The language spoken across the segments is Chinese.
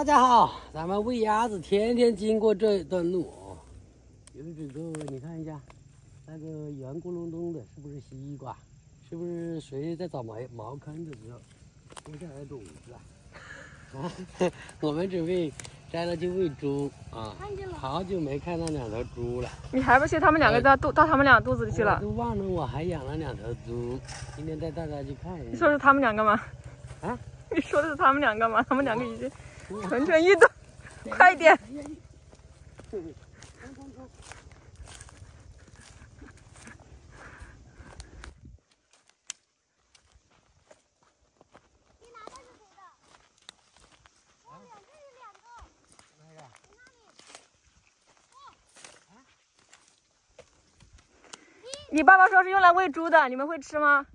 大家好，咱们喂鸭子天天经过这段路哦。有几个，你看一下，那个圆咕隆咚的，是不是西瓜？是不是谁在找茅茅坑的时候丢下来的种子啊？啊，我们准备摘了去喂猪啊。看见了。好久没看到两头猪了。你还不去？他们两个到肚到他们俩肚子里去了。都忘了我还养了两头猪，今天带大家去看一下。你说是他们两个吗？啊？你说的是他们两个吗？他们两个已经蠢蠢欲动，快点！你爸爸说是用来喂猪的，你们会吃吗？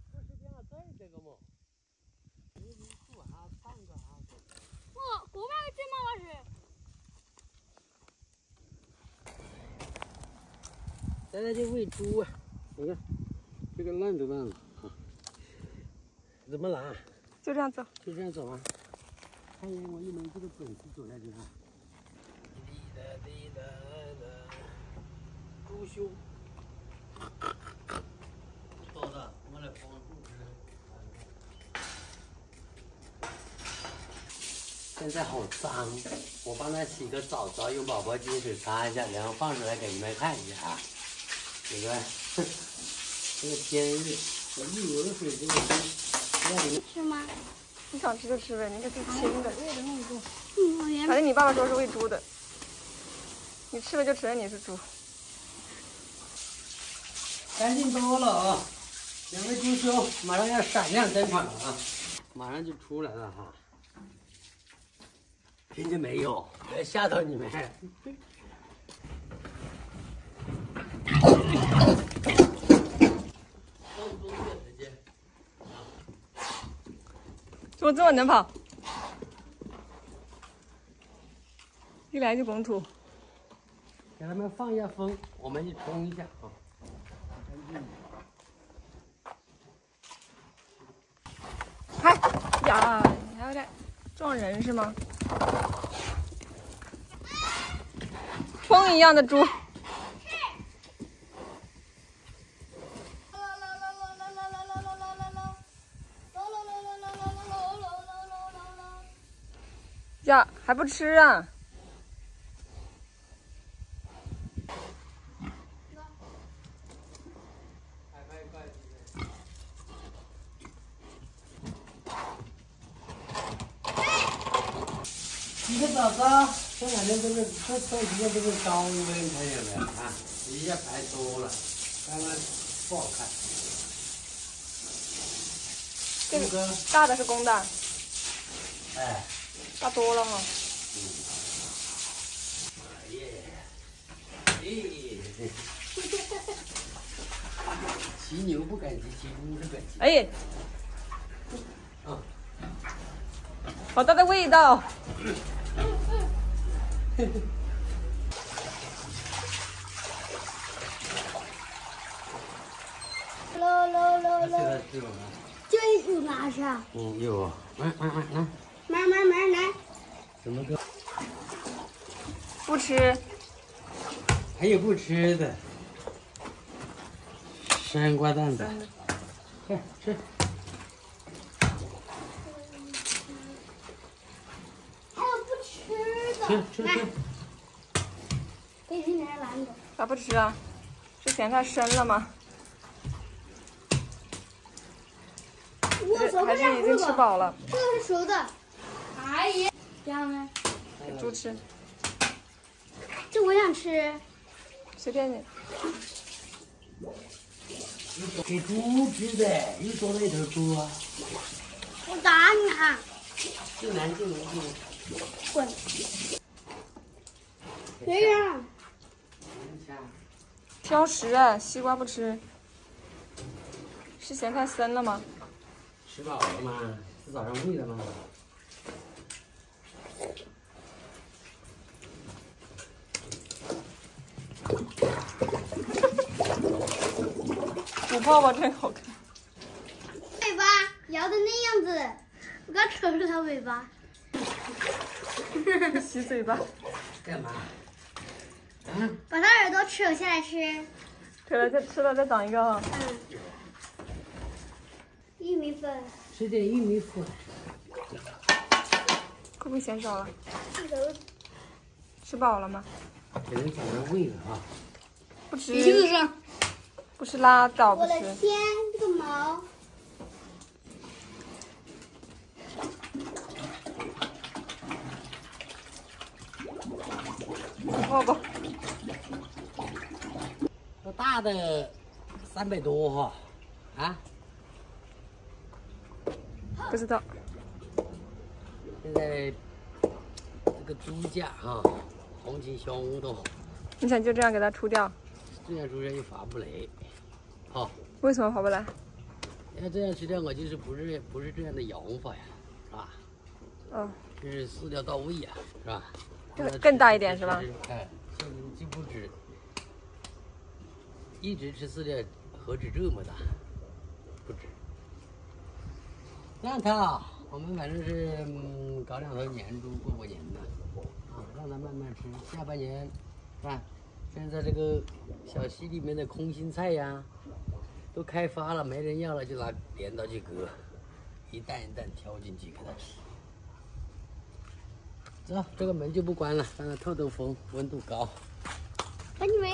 现在就喂猪啊！你看，这个烂都烂了啊！怎么拦？就这样走，就这样走啊？看一眼我一没有这个本事走下去啊。滴答滴答答，猪胸。不多的，我来帮助现在好脏，我帮他洗个澡澡，用宝宝金水擦一下，然后放出来给你们看一下啊。这个这个天热，我一有水这个猪，是吗？你想吃就吃呗，你可是清的。嗯，反正你爸爸说是喂猪的，你吃了就承认你是猪。干净多了啊！两位猪兄马上要闪亮登场了啊！马上就出来了哈，听见没有？别吓到你们。怎么这么能跑？一来就拱土。给他们放一下风，我们去冲一下啊！嗨呀，你还有点撞人是吗？风一样的猪。呀，还不吃啊？洗个澡澡，这两天都是这这几天都是高温，看见没有啊？一下白多了，刚刚不好看。这个大的是公的。哎。大多了哈。嗯。哎耶！哎。骑牛不敢骑，骑猪是敢骑。哎。啊。好大的味道。喽喽喽喽。这有拿下。嗯，有。来来来来。怎么个？不吃。还有不吃的。山瓜蛋子。快吃。还有不吃的。吃吃吃。给你拿蓝的。咋不吃啊？是嫌它生了吗？还是已经吃饱了？这个是熟的。阿姨，这样呢？给猪吃。这我想吃。随便你。给猪吃的，又多了一头猪啊！我打你啊！进来进来进来！滚！别让！挑食啊，西瓜不吃，是嫌太生了吗？吃饱了吗？是早上喂的吗？鼓泡泡真好看。尾巴摇的那样子，我刚扯住它尾巴。洗嘴巴。干嘛？把它耳朵扯下来吃。扯了，再吃了再长一个哈。嗯。玉米粉。吃点玉米粉。会不会嫌少了？吃饱了吗？给人长了胃了啊。不吃。不吃拉倒，不吃。我的天，这个毛。抱抱。这大的三百多哈，啊？不知道。现在这个猪价哈，行情相当好。你想就这样给它出掉？这样出掉又发不来，好。为什么划不来？要这样吃掉，我就是不是不是这样的养法呀，是吧？嗯。就是饲料到位呀，是吧？更更大一点是吧？哎，像你就不止，一直吃饲料，何止这么大？不止。让它，我们反正是嗯搞两头年猪过过年的，啊，让它慢慢吃。下半年，是吧？现在这个小溪里面的空心菜呀，都开发了，没人要了，就拿镰刀去割，一担一担挑进去给它吃。走，这个门就不关了，让它透透风，温度高。把你们。